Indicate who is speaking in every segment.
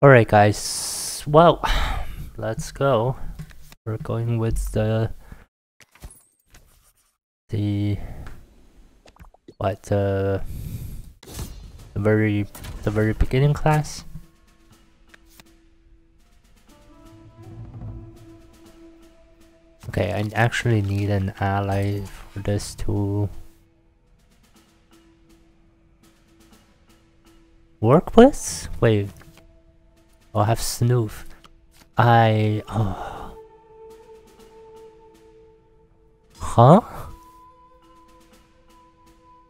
Speaker 1: Alright guys, well, let's go. We're going with the... The... What, the... The very... The very beginning class? Okay, I actually need an ally for this to... Work with? Wait, I'll have Snoof. I... Oh. Huh?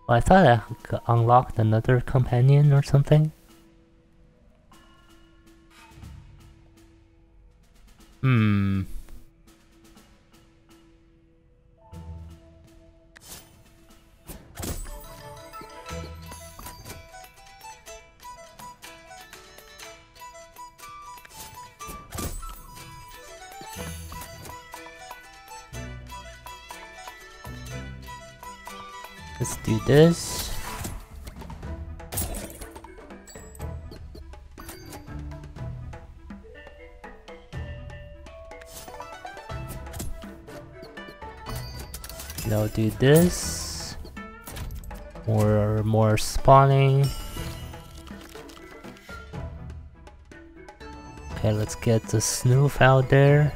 Speaker 1: Well, I thought I unlocked another companion or something. Hmm. Do this. Now do this. More, more spawning. Okay, let's get the snoof out there.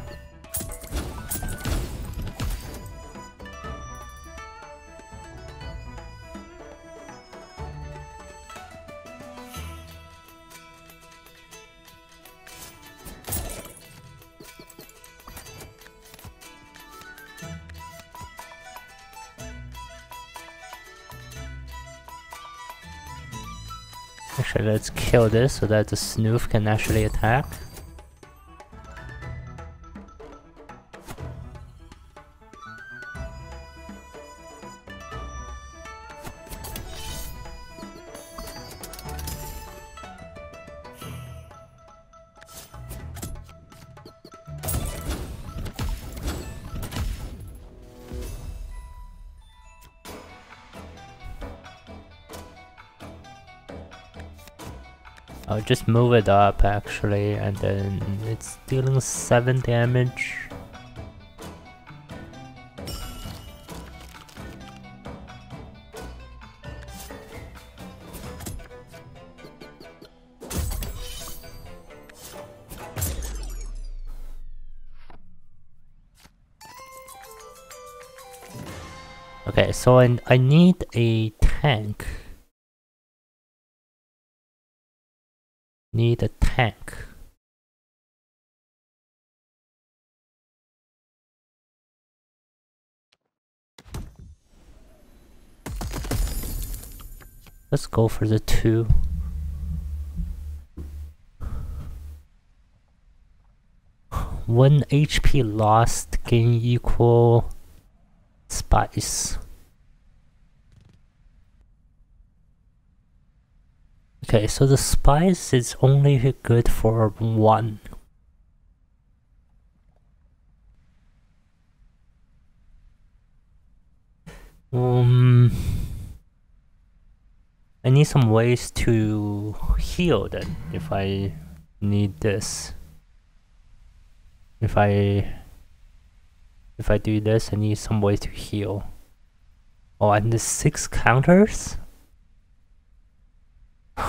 Speaker 1: Kill this so that the snoof can actually attack. Just move it up actually and then it's dealing 7 damage. Okay, so I, I need a tank. Need a tank. Let's go for the two. One HP lost gain equal spice. Okay, so the spice is only good for one. Um, I need some ways to heal then if I need this. If I if I do this, I need some way to heal. Oh, and the six counters?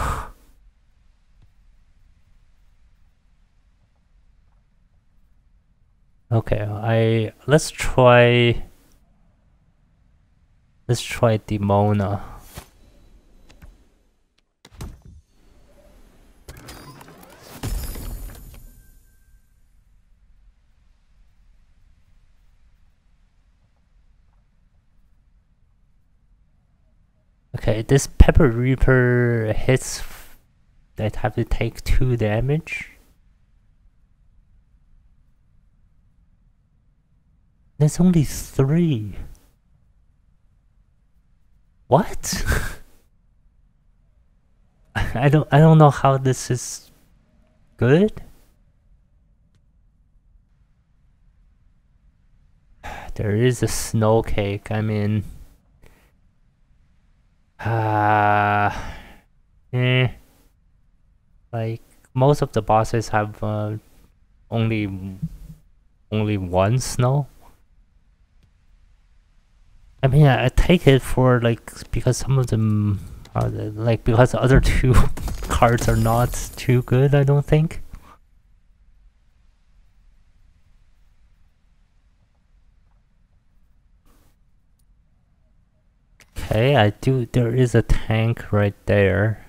Speaker 1: okay, I let's try let's try Demona. This Pepper Reaper hits that have to take 2 damage. There's only 3. What? I don't I don't know how this is good. There is a snow cake, I mean uh, eh. Like, most of the bosses have uh, only only one snow. I mean, I, I take it for like because some of them are like because the other two cards are not too good. I don't think. Okay, I do. There is a tank right there.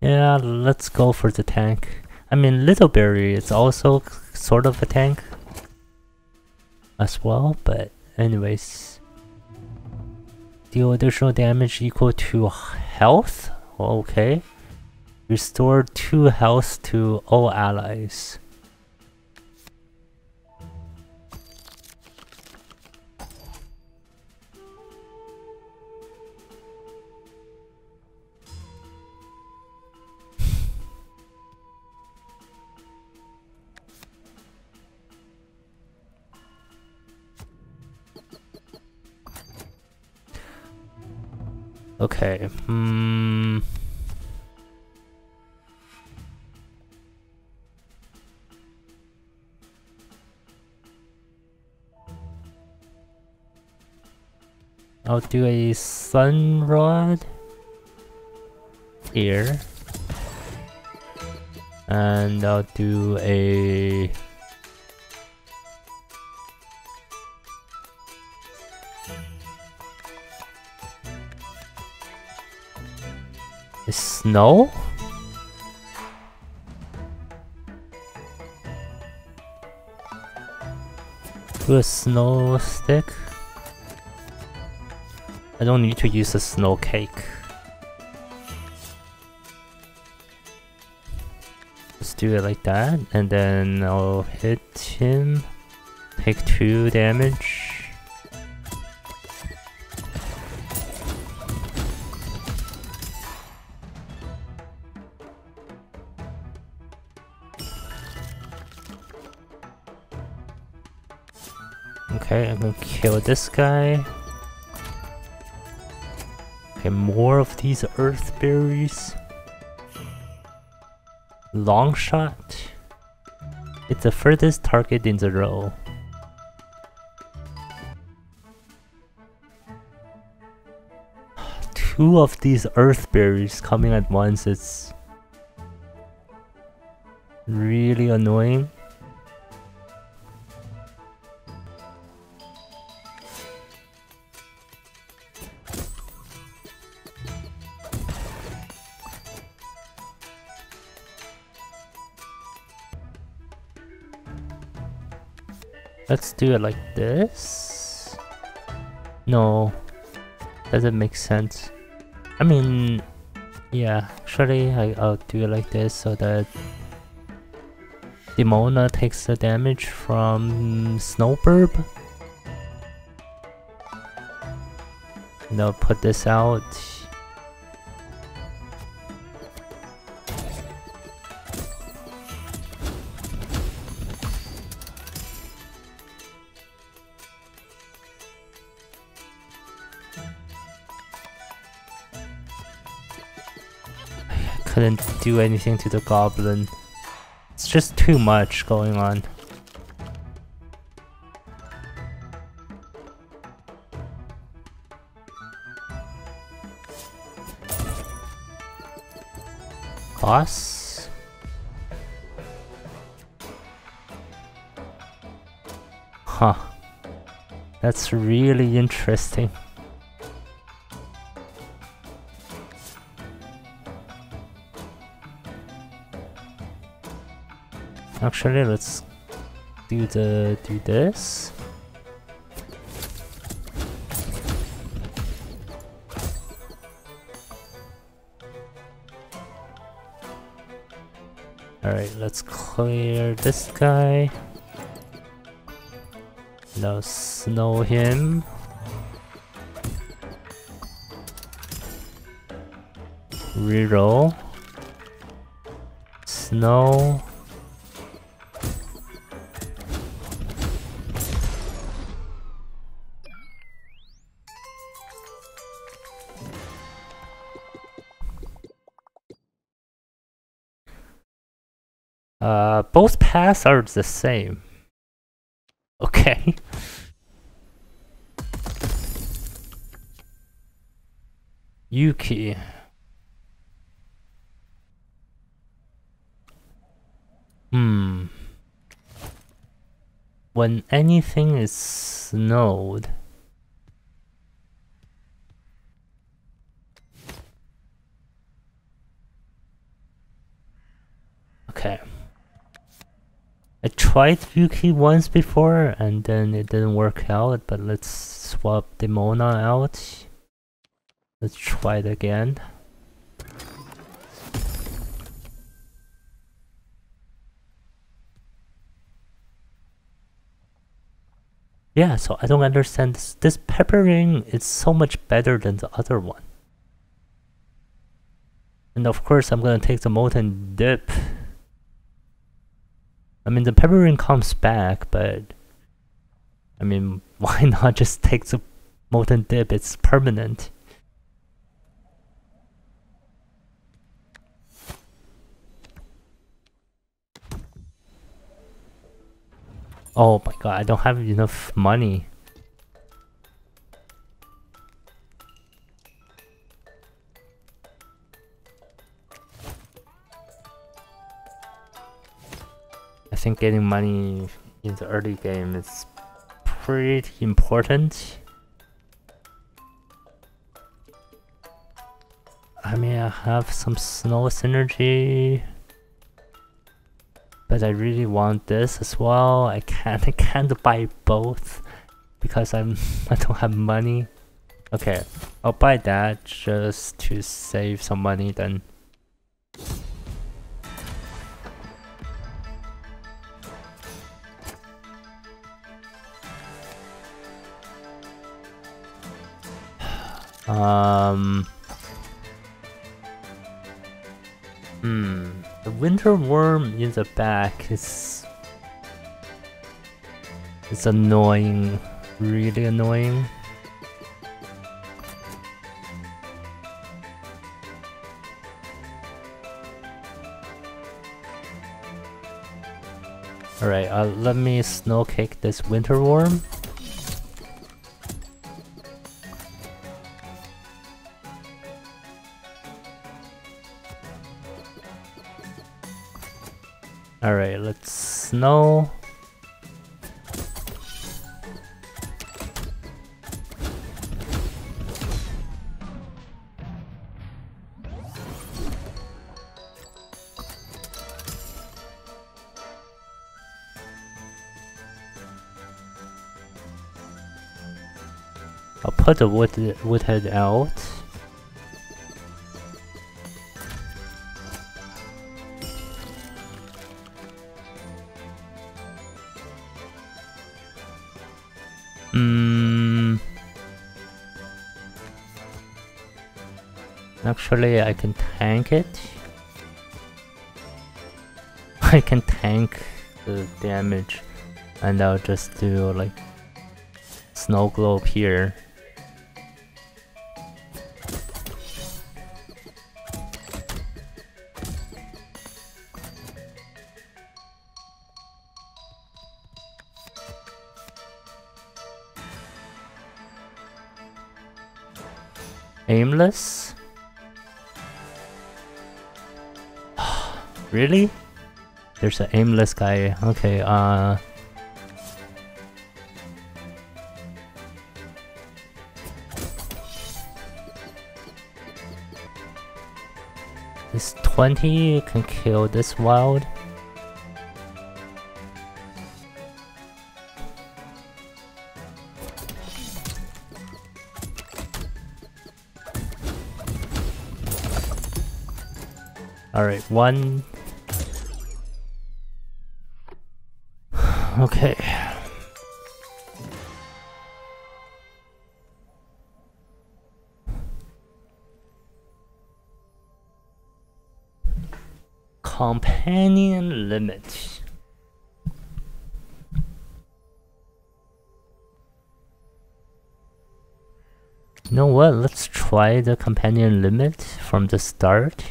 Speaker 1: Yeah, let's go for the tank. I mean, Littleberry is also sort of a tank as well, but anyways. Deal additional damage equal to health? Okay. Restore 2 health to all allies. Okay, hmm... I'll do a sun rod here. And I'll do a snow? A snow stick? I don't need to use a snow cake. Let's do it like that, and then I'll hit him, take 2 damage. Okay, I'm gonna kill this guy. Okay, more of these earth berries. Long shot. It's the furthest target in the row. Two of these earth berries coming at once, it's really annoying. Let's do it like this. No, doesn't make sense. I mean, yeah, actually I, will do it like this so that Demona takes the damage from Snowburb. And I'll put this out couldn't do anything to the goblin. It's just too much going on. Boss? Huh. That's really interesting. Actually, let's do the do this. Alright, let's clear this guy. Now snow him. Reroll. Snow. Uh, both paths are the same. Okay. Yuki. Hmm. When anything is snowed, Okay. I tried Yuki once before and then it didn't work out, but let's swap Demona out. Let's try it again. Yeah, so I don't understand this. This pepper ring is so much better than the other one. And of course I'm gonna take the molten dip. I mean the pepper ring comes back, but I mean why not just take the molten dip? It's permanent. Oh my god, I don't have enough money. I think getting money in the early game is pretty important. I mean, I have some snow synergy. But I really want this as well. I can't I can't buy both because I'm I don't have money. Okay, I'll buy that just to save some money then. Um Hmm. The winter worm in the back is... It's annoying. Really annoying. Alright, uh, let me snow kick this winter worm. Let's. I'll put the wood woodhead out. Actually, I can tank it. I can tank the damage and I'll just do like snow globe here. Aimless? Really? There's an aimless guy. Okay, uh... This 20 can kill this wild. Alright, one. Okay. Companion limit. You know what, let's try the companion limit from the start.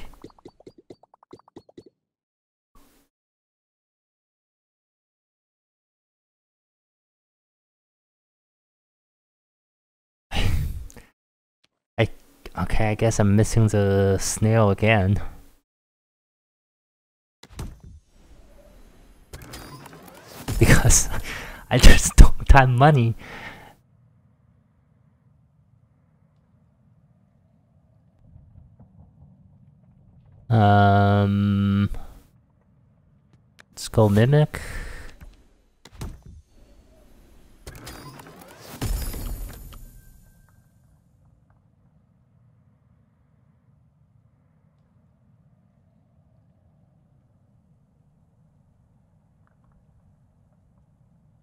Speaker 1: I guess I'm missing the snail again. Because I just don't have money. Um, let's go mimic.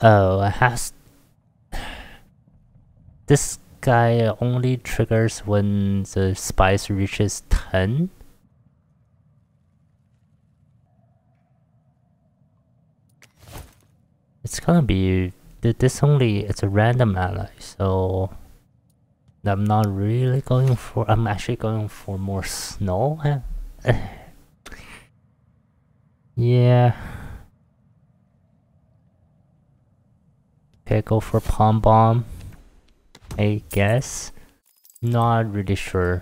Speaker 1: Oh, it has... This guy only triggers when the spice reaches 10? It's gonna be... This only... It's a random ally, so... I'm not really going for... I'm actually going for more snow? Eh? yeah... Okay, go for Pom Bomb. I guess. Not really sure.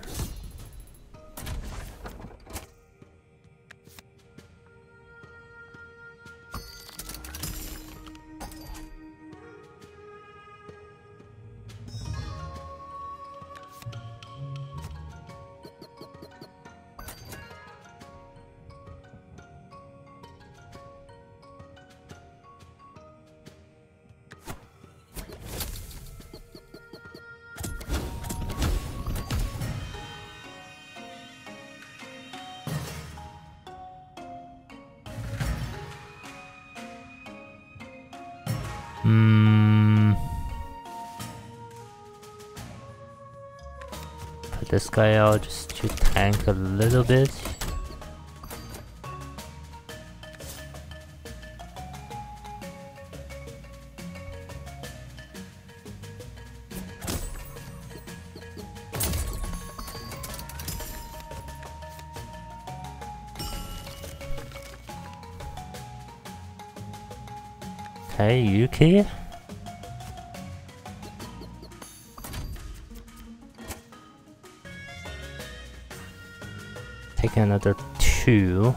Speaker 1: Two.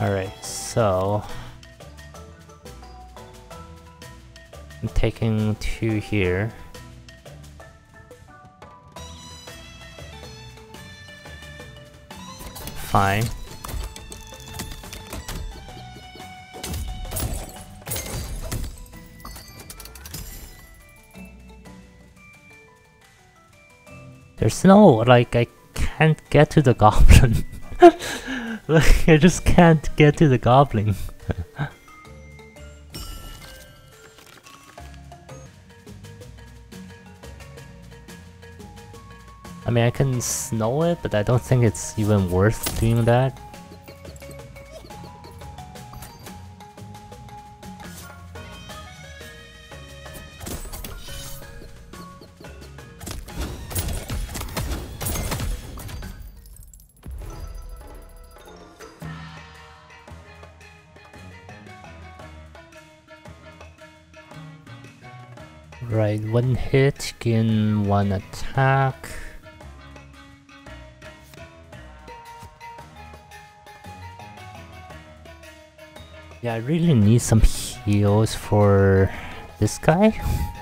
Speaker 1: Alright, so... I'm taking two here. Fine. There's no, like, I can't get to the goblin. I just can't get to the goblin. I mean, I can snow it, but I don't think it's even worth doing that. One hit, gain one attack. Yeah, I really need some heals for this guy.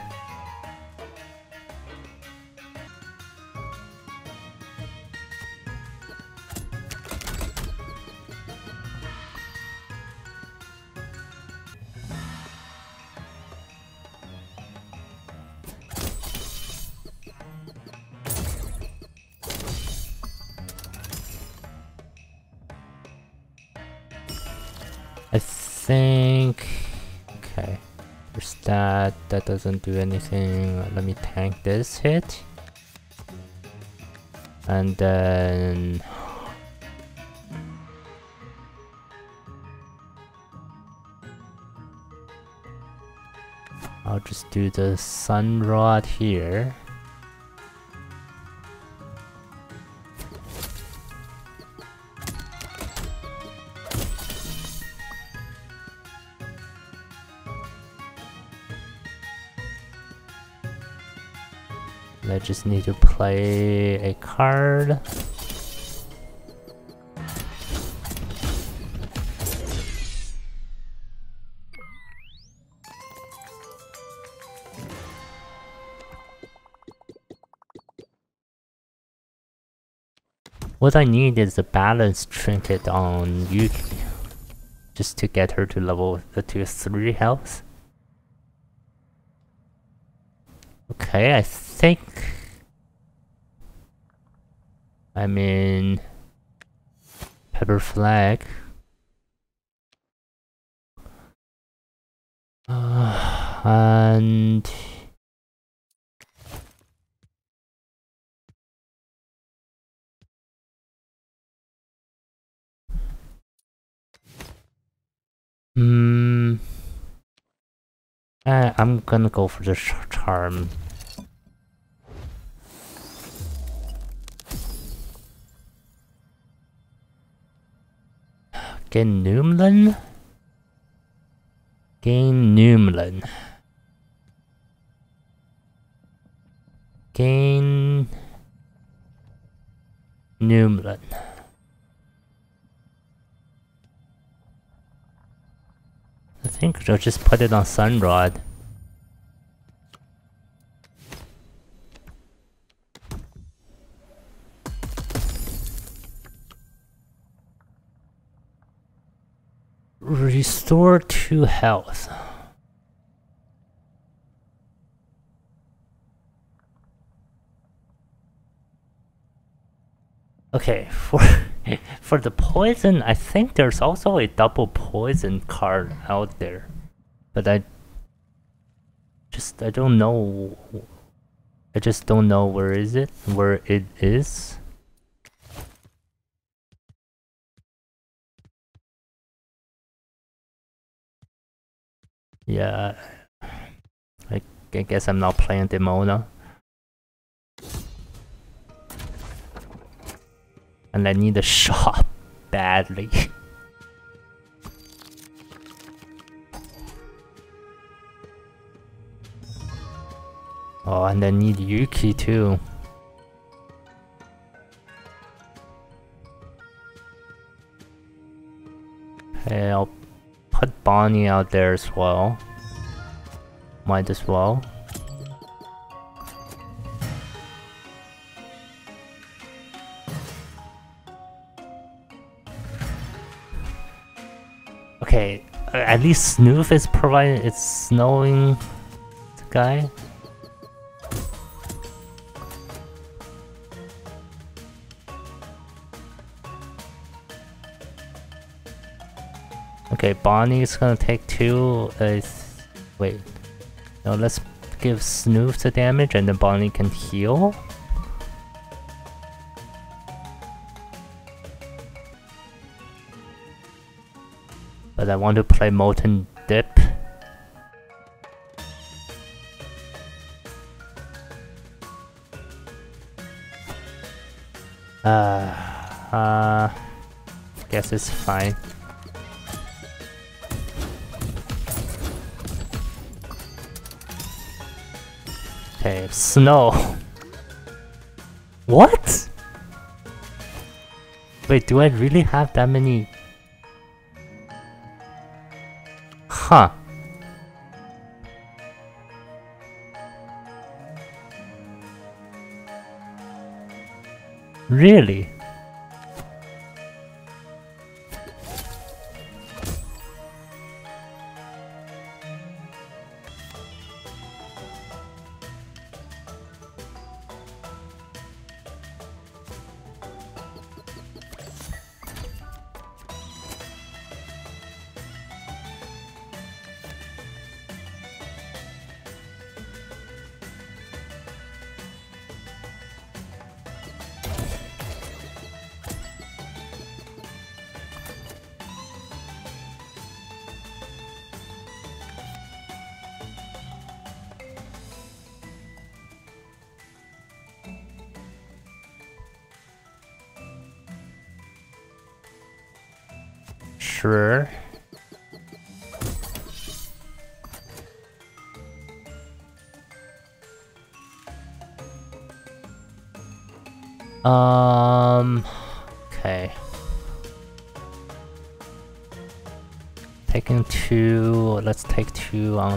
Speaker 1: doesn't do anything. Let me tank this hit. And then... I'll just do the sun rod here. I just need to play a card. What I need is a balance trinket on Yuki. Just to get her to level uh, to 3 health. Okay, I think... I mean... Pepper Flag. Uh, and... Hmm. Uh, I'm gonna go for the charm. Gain Numlin Gain Numlin? Gain Numlin. I think I'll just put it on Sunrod. Restore to health. Okay, for for the poison, I think there's also a double poison card out there. But I just I don't know I just don't know where is it where it is. Yeah I, guess I'm not playing Demona. And I need a shop badly. oh, and I need Yuki too. Hey, I'll put Bonnie out there as well. Might as well. Okay, uh, at least Snoof is providing its snowing guy. Okay, Bonnie is gonna take two. Uh, wait, no, let's give Snoof the damage and then Bonnie can heal. I want to play Molten Dip. Uh, uh, guess it's fine. Okay, snow. What? Wait, do I really have that many Really?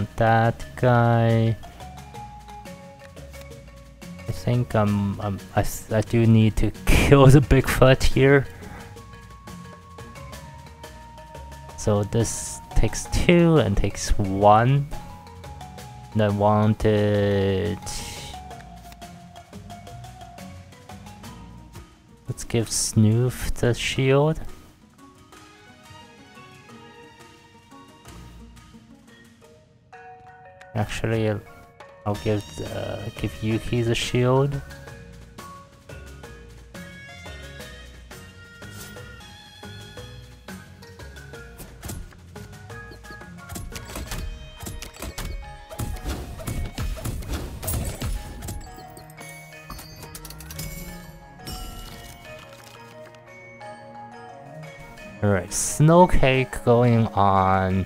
Speaker 1: On that guy. I think um, um I, I do need to kill the Bigfoot here. So this takes two and takes one. And I wanted Let's give Snoof the shield. Actually, I'll give uh, give Yuki the shield. Alright, snow cake going on.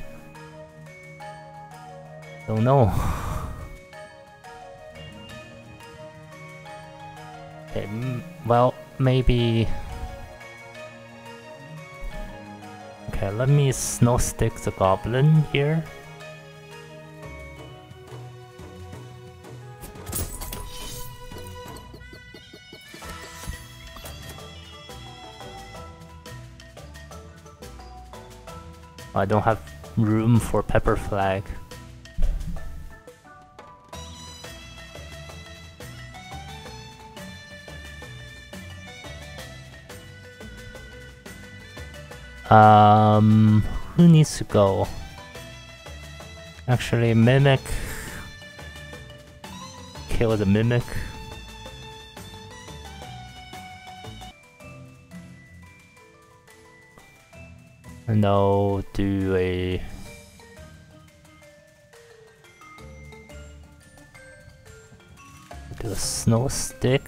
Speaker 1: Know. Okay, well, maybe... Okay, let me snow stick the goblin here. I don't have room for pepper flag. Um, who needs to go? Actually, Mimic. Kill the Mimic. And I'll do a... Do a snow stick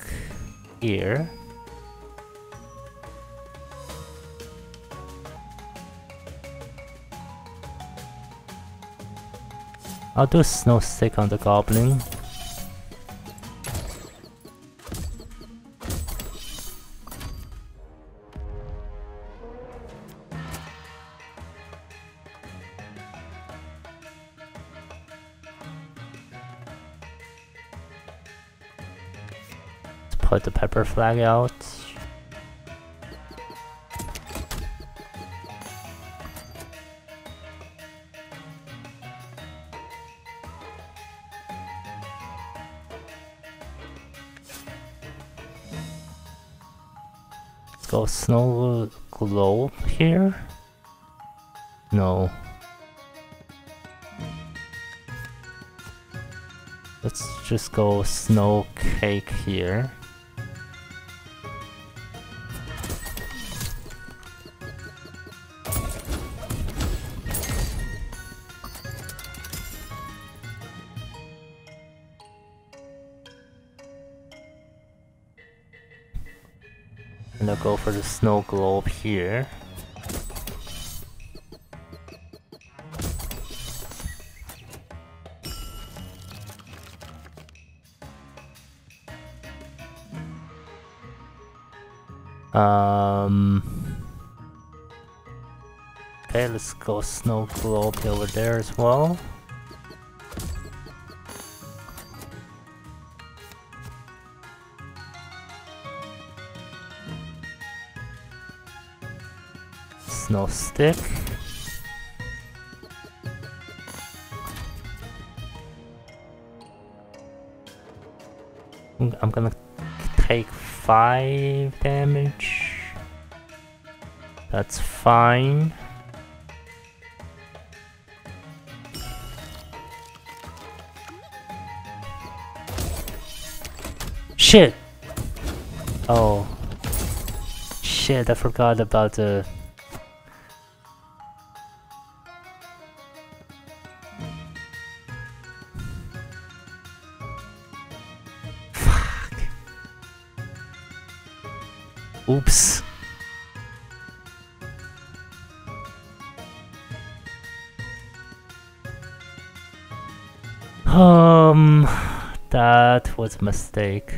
Speaker 1: here. I'll do snow stick on the goblin. Put the pepper flag out. Snow globe here. No. Let's just go snow cake here. Snow globe here. Um. Okay, let's go snow globe over there as well. Stick. I'm I'm gonna take 5 damage. That's fine. Shit! Oh. Shit, I forgot about the... Oops. Um, that was a mistake.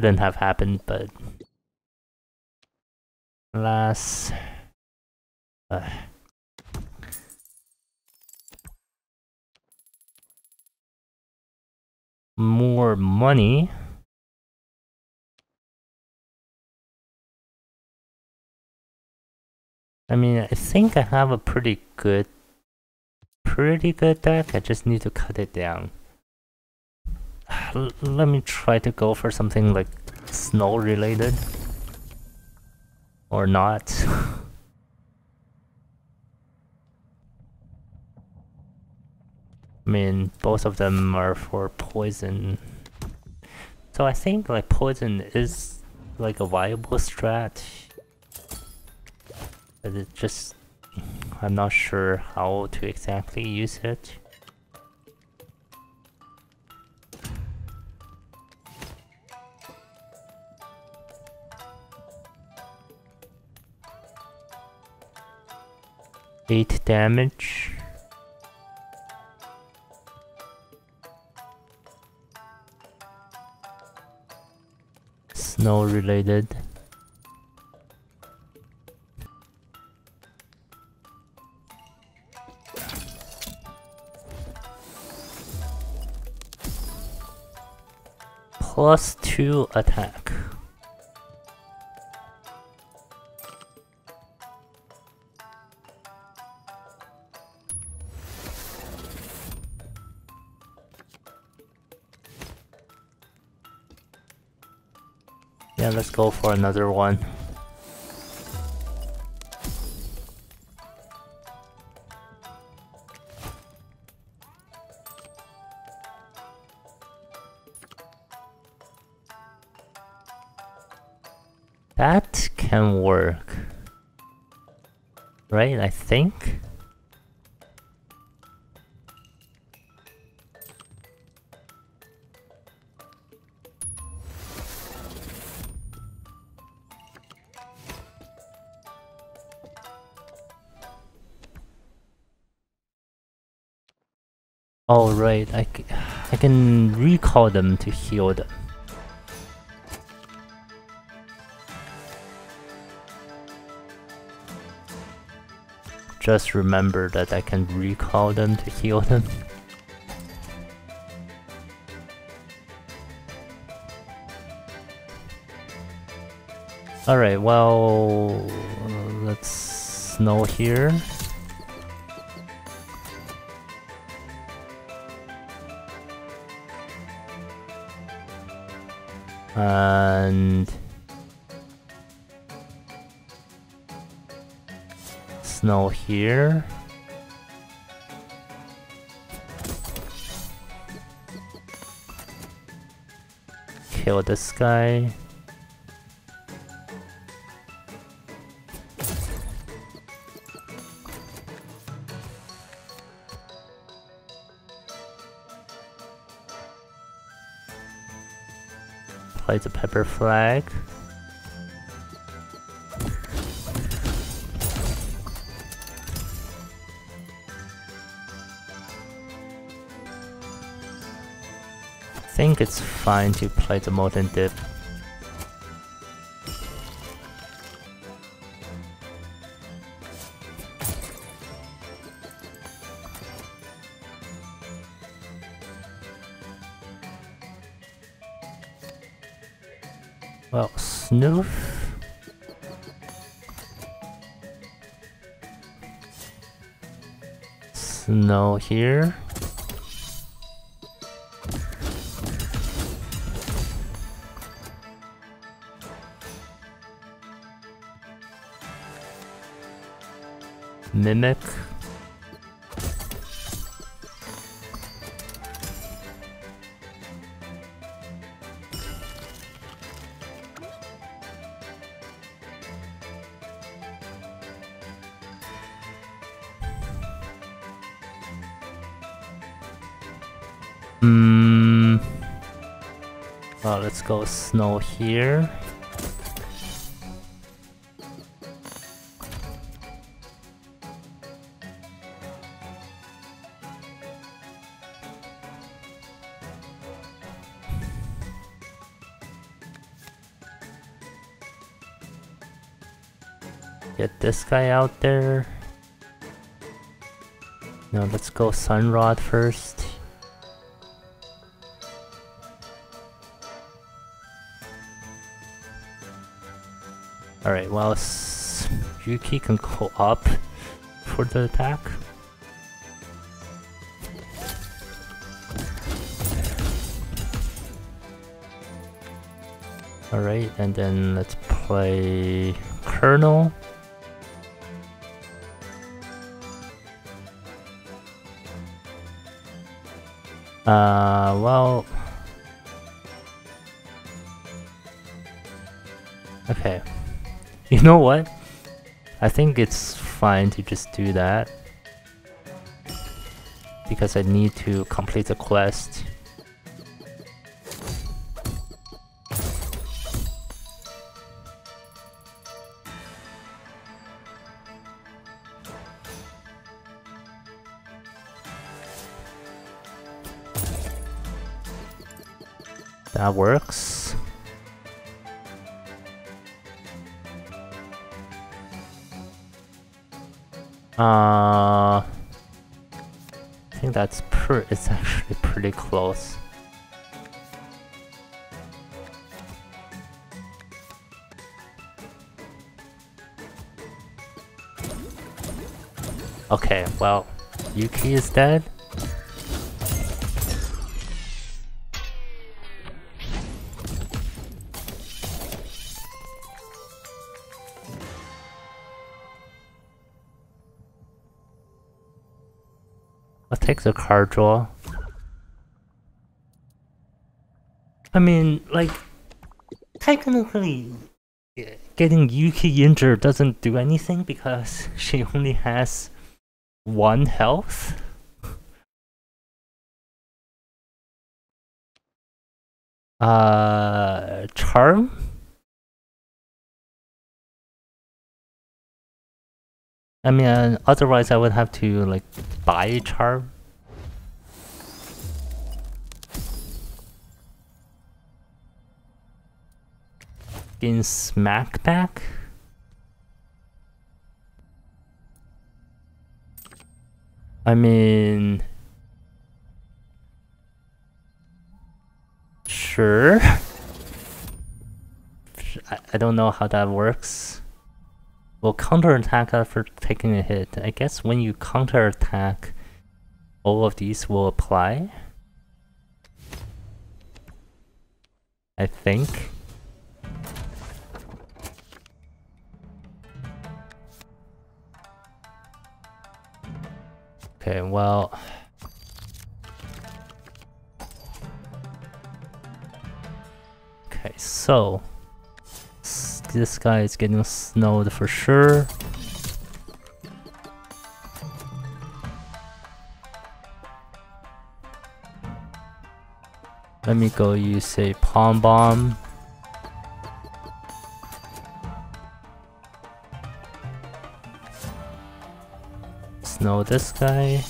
Speaker 1: Shouldn't have happened, but Last. Uh. More money. I mean, I think I have a pretty good, pretty good deck. I just need to cut it down. Let me try to go for something like snow related or not. I mean, both of them are for poison. So I think like poison is like a viable strat. But it just, I'm not sure how to exactly use it. 8 damage. Snow related. Plus 2 attack. Let's go for another one. That can work. Right, I think? Oh right, I, I can recall them to heal them. Just remember that I can recall them to heal them. Alright, well, let's snow here. And snow here. Kill this guy Play the pepper flag. I think it's fine to play the Molten Dip. Snoof. Snow here. Mimic. Snow here. Get this guy out there. No, let's go Sunrod first. Alright, well, Yuki can go up for the attack. Alright, and then let's play Colonel. Uh, well... Okay. You know what? I think it's fine to just do that. Because I need to complete the quest. That works. Uh, I think that's per. It's actually pretty close. Okay, well, Yuki is dead. Take the card draw. I mean, like, technically, getting Yuki injured doesn't do anything because she only has one health. Uh, charm? I mean, otherwise I would have to like buy charm. In smack back? I mean... Sure. I, I don't know how that works. Well, counterattack after taking a hit. I guess when you counterattack, all of these will apply. I think. Okay, well... Okay, so... This guy is getting snowed for sure. Let me go use a Pom bomb. Know this guy.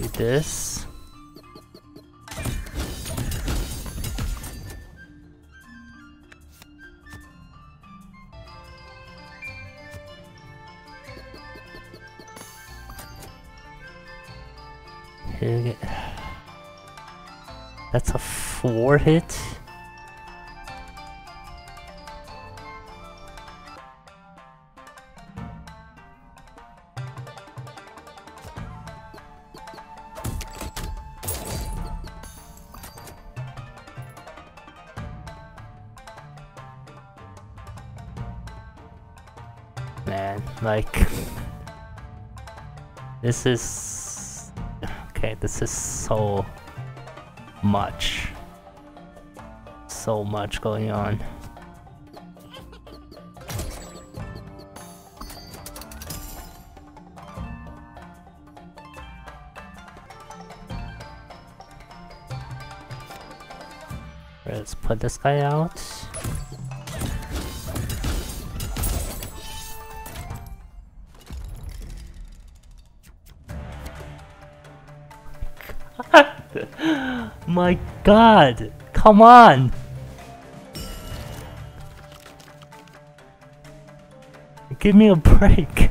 Speaker 1: Do this. Here we. That's a four hit. This is... Okay, this is so much. So much going on. Let's put this guy out. God! Come on! Give me a break!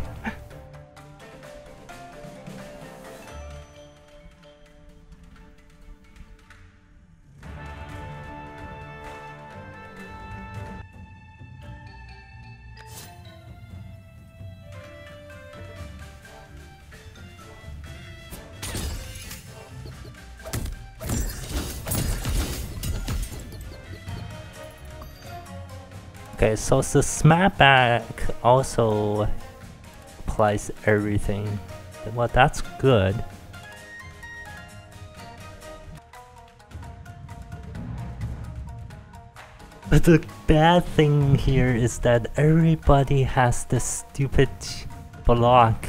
Speaker 1: So the snapback also applies everything. Well, that's good. But the bad thing here is that everybody has this stupid block.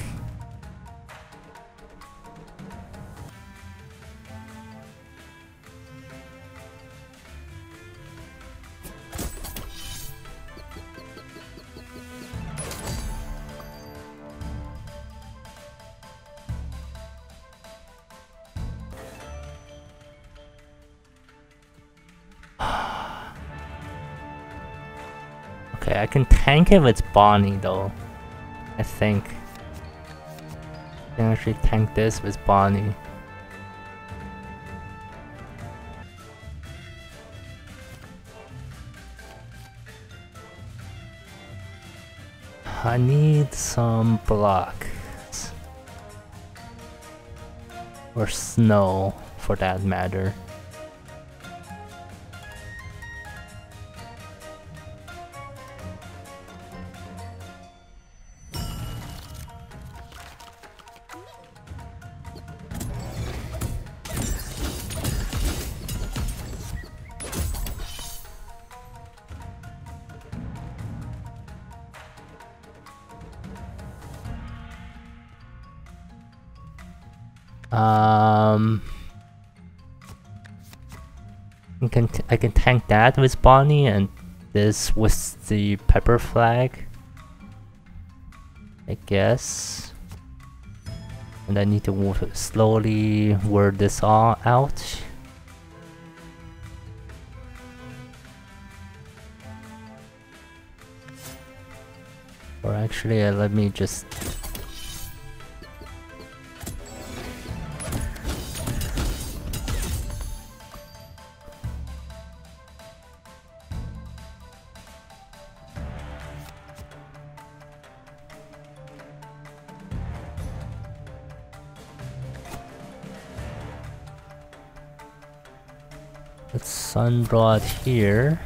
Speaker 1: Can tank it with Bonnie though. I think. I can actually tank this with Bonnie. I need some blocks. Or snow, for that matter. Tank that with Bonnie and this with the pepper flag. I guess. And I need to slowly word this all out. Or actually, uh, let me just Sunrod here.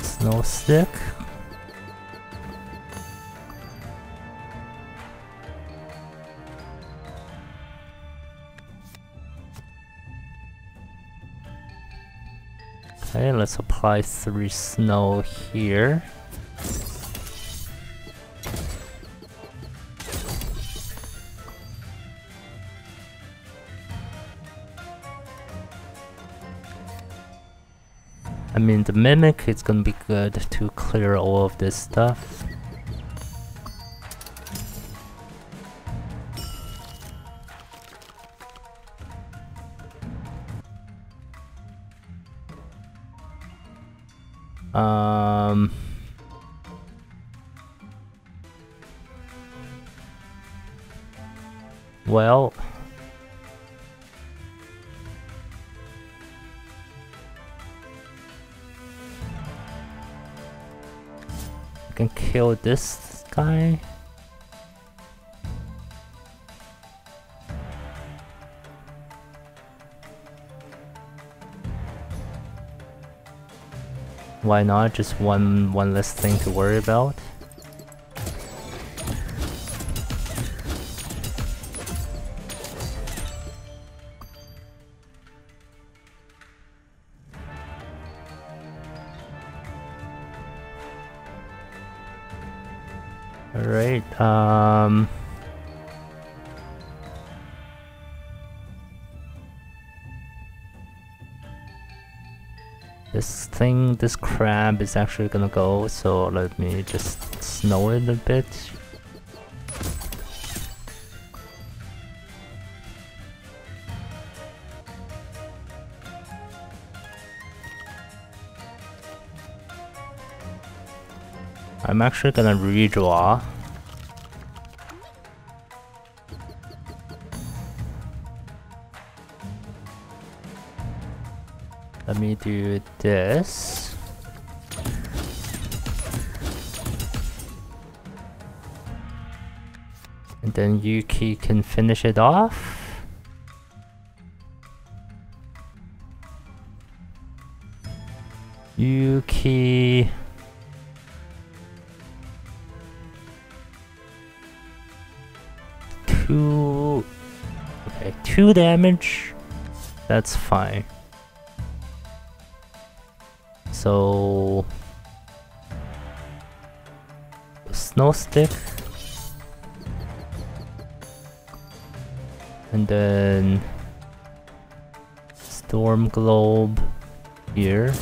Speaker 1: Snow stick. Apply three snow here. I mean, the mimic is gonna be good to clear all of this stuff. This guy. Why not? Just one one less thing to worry about. Alright, um... This thing, this crab is actually gonna go, so let me just snow it a bit. I'm actually gonna redraw. Let me do this. And then Yuki can finish it off. 2 damage, that's fine. So... Snow Stick. And then... Storm Globe here.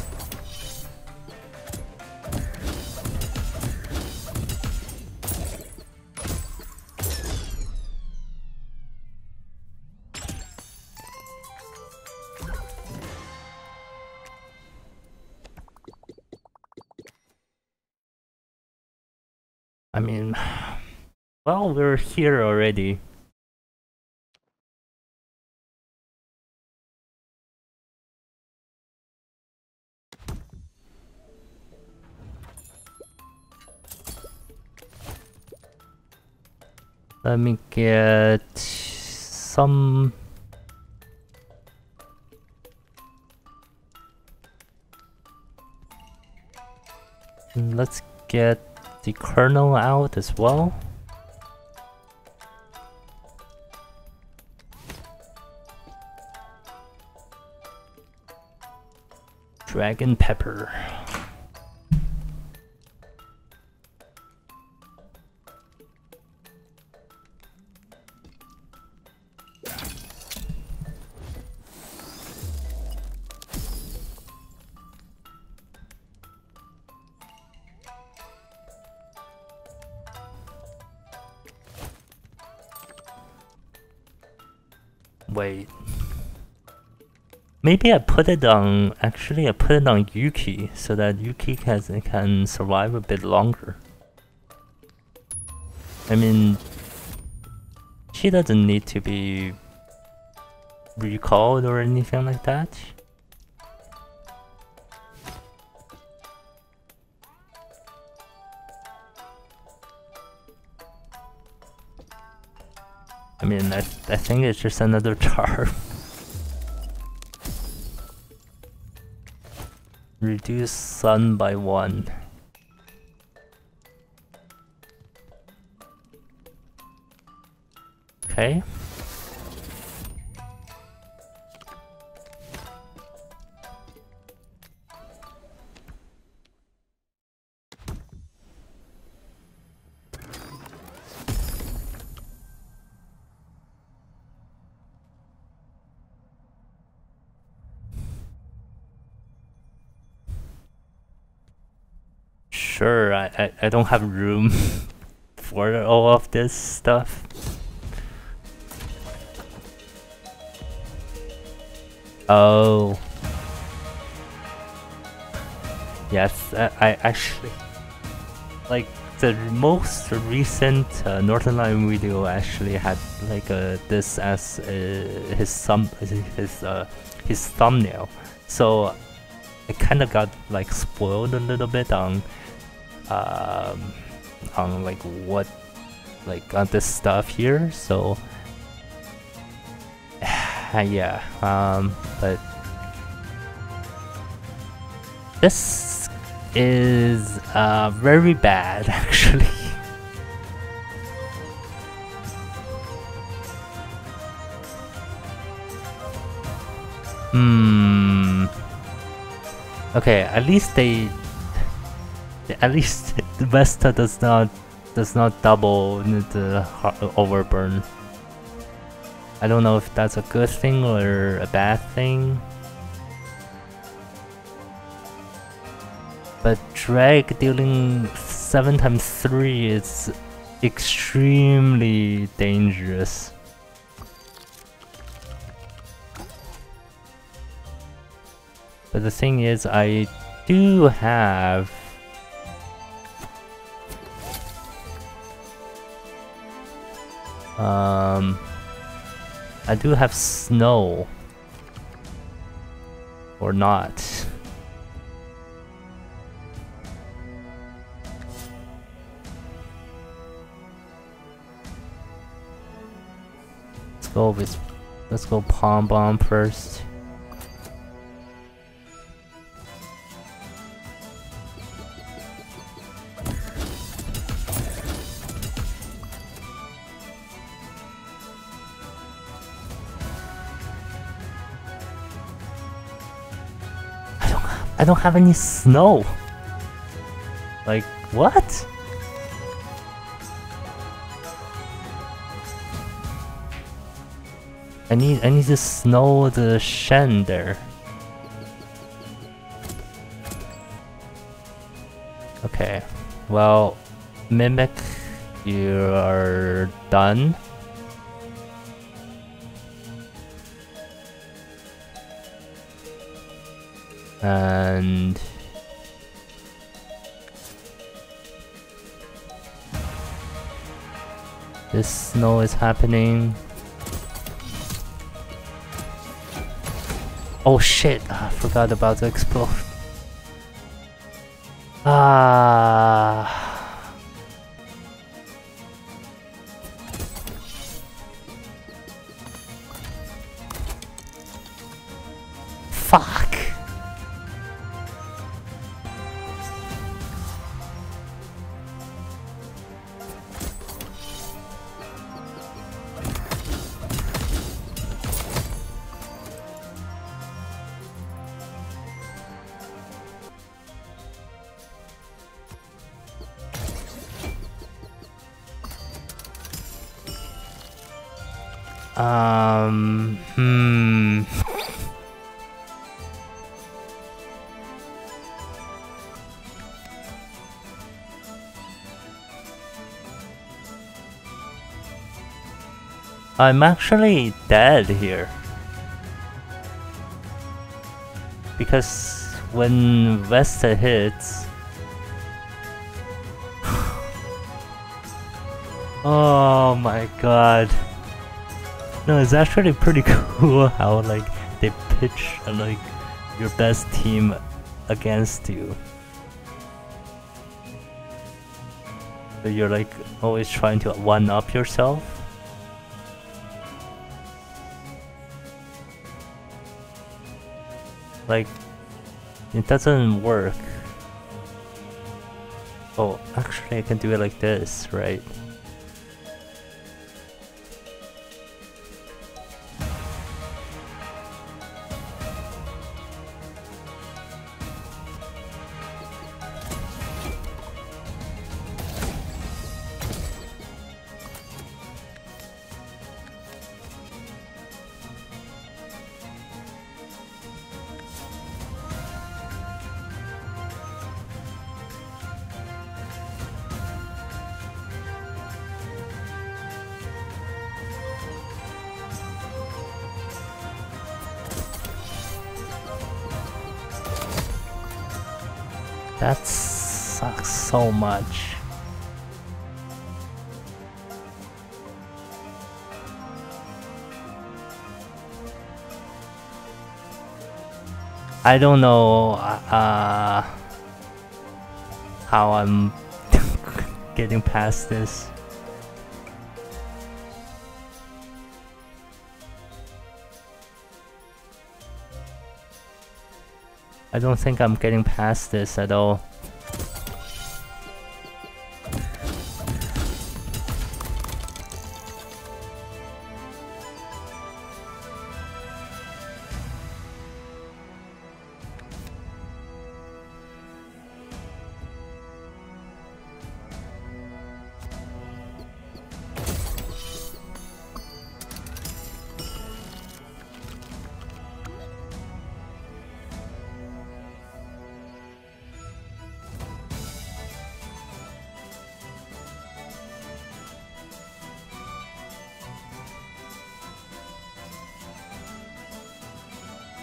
Speaker 1: Here already. Let me get some Let's get the kernel out as well. Dragon pepper. Maybe I put it on, actually I put it on Yuki, so that Yuki can, can survive a bit longer. I mean, she doesn't need to be recalled or anything like that. I mean, I, I think it's just another charm. Reduce sun by one. Okay. Sure, I, I, I don't have room for all of this stuff. Oh. Yes, I, I actually like the most recent uh, Northernlion video actually had like uh, this as uh, his thumb his uh, his thumbnail, so I kind of got like spoiled a little bit on um, on like what like on this stuff here. So yeah, um, but this is uh, very bad actually. Hmm. Okay, at least they at least the Vesta does not does not double the overburn. I don't know if that's a good thing or a bad thing. But drag dealing 7 times 3 is extremely dangerous. But the thing is, I do have um I do have snow or not. Let's go with let's go Pom bomb first. I don't have any snow. Like what? I need I need to snow the Shen there. Okay. Well, Mimic, you are done. And this snow is happening. Oh shit, I forgot about the explode. Ah. I'm actually dead here. Because when Vesta hits... oh my god. No, it's actually pretty cool how like they pitch like your best team against you. So you're like always trying to one up yourself. Like it doesn't work. Oh, actually I can do it like this, right? I don't know uh, how I'm getting past this. I don't think I'm getting past this at all.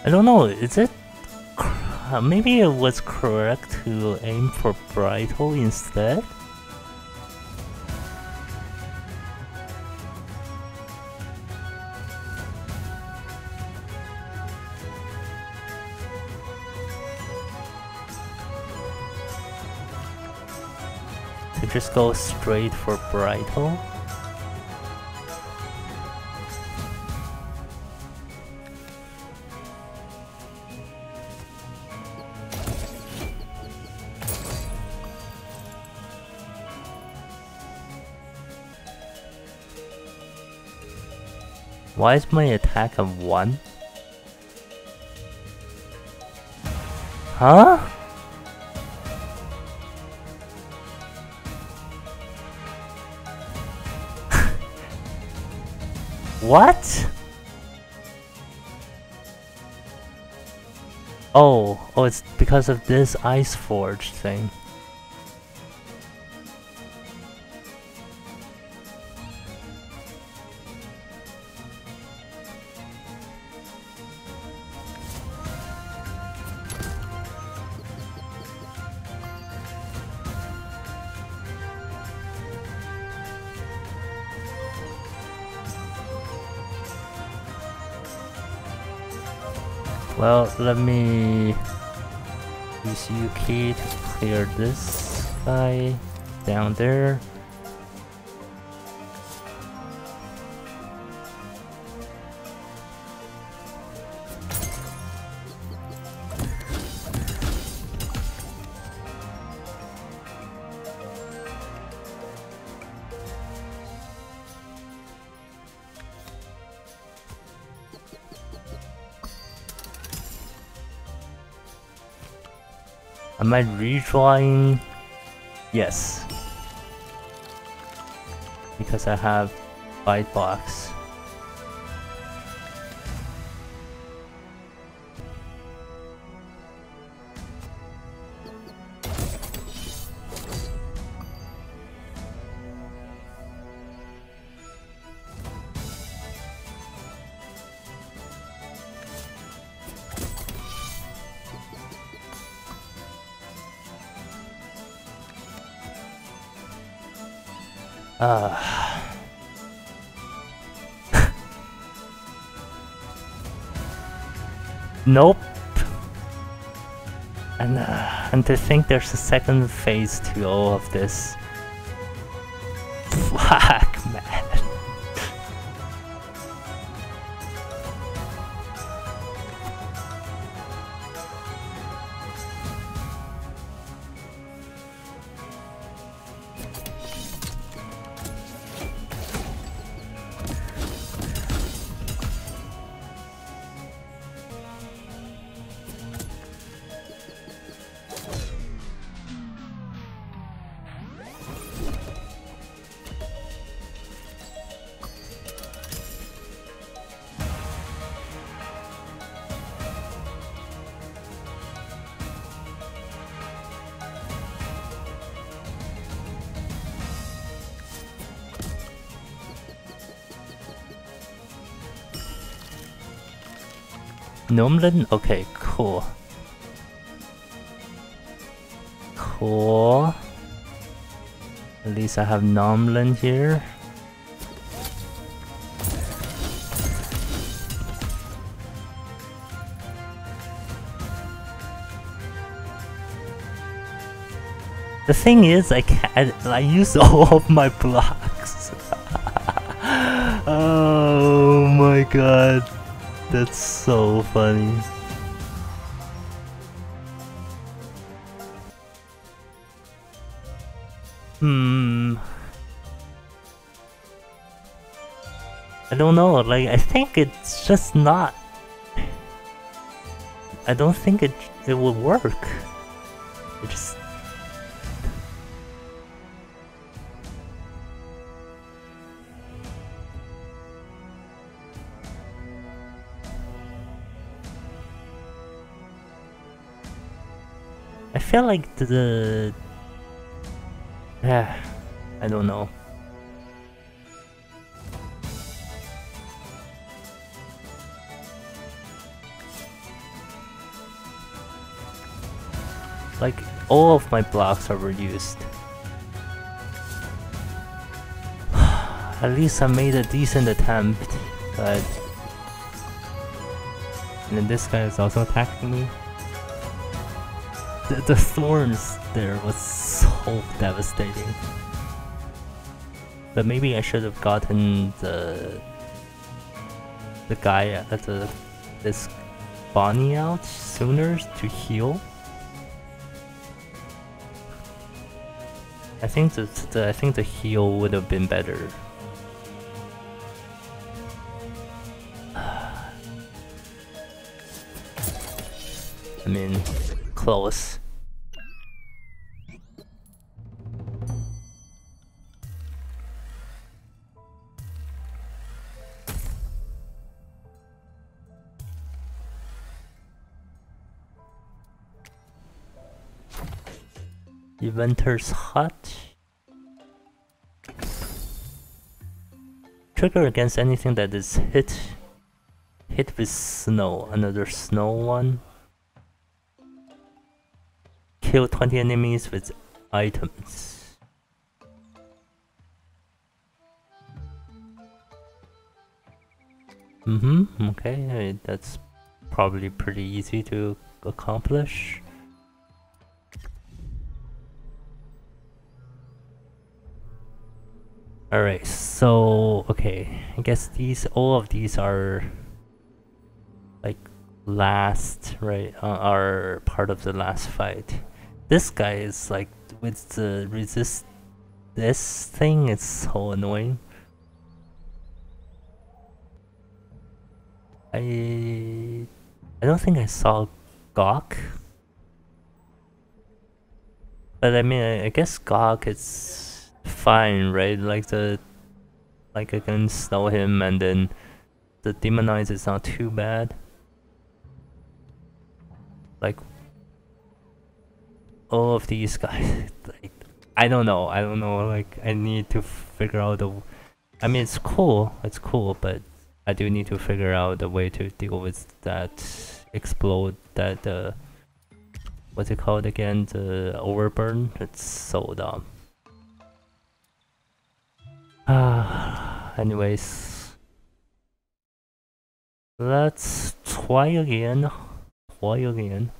Speaker 1: I don't know, is it... Maybe it was correct to aim for Bridle instead? To just go straight for Bridle? Why is my attack of 1? Huh? what? Oh, oh, it's because of this Ice Forge thing. Let me use Yuki to clear this guy down there. Am I redrawing? Yes. Because I have Bite Box. Nope. And uh, and to think there's a second phase to all of this. Gnomeland? Okay, cool. Cool. At least I have Nomland here. The thing is, I can't. I use all of my blocks. oh my god, that's so funny. Hmm. I don't know, like, I think it's just not... I don't think it, it will work. It just... Feel like the yeah, I don't know. Like, all of my blocks are reduced. At least I made a decent attempt, but... And then this guy is also attacking me. The, the thorns there was so devastating. But maybe I should have gotten the the guy at the this Bonnie out sooner to heal. I think the, the I think the heal would have been better. I mean, close. Inventor's Hut. Trigger against anything that is hit hit with snow. Another snow one. Kill 20 enemies with items. Mm-hmm, okay, that's probably pretty easy to accomplish. Alright, so okay, I guess these all of these are like last, right? Uh, are part of the last fight. This guy is like with the resist this thing it's so annoying. I I don't think I saw Gawk. But I mean I, I guess Gawk is fine, right? Like the like I can snow him and then the demonize is not too bad. Like all of these guys like I don't know, I don't know, like I need to figure out the I mean it's cool, it's cool, but I do need to figure out the way to deal with that explode that uh what's it called again? The overburn? It's so dumb. Ah, anyways, let's try again. Try again.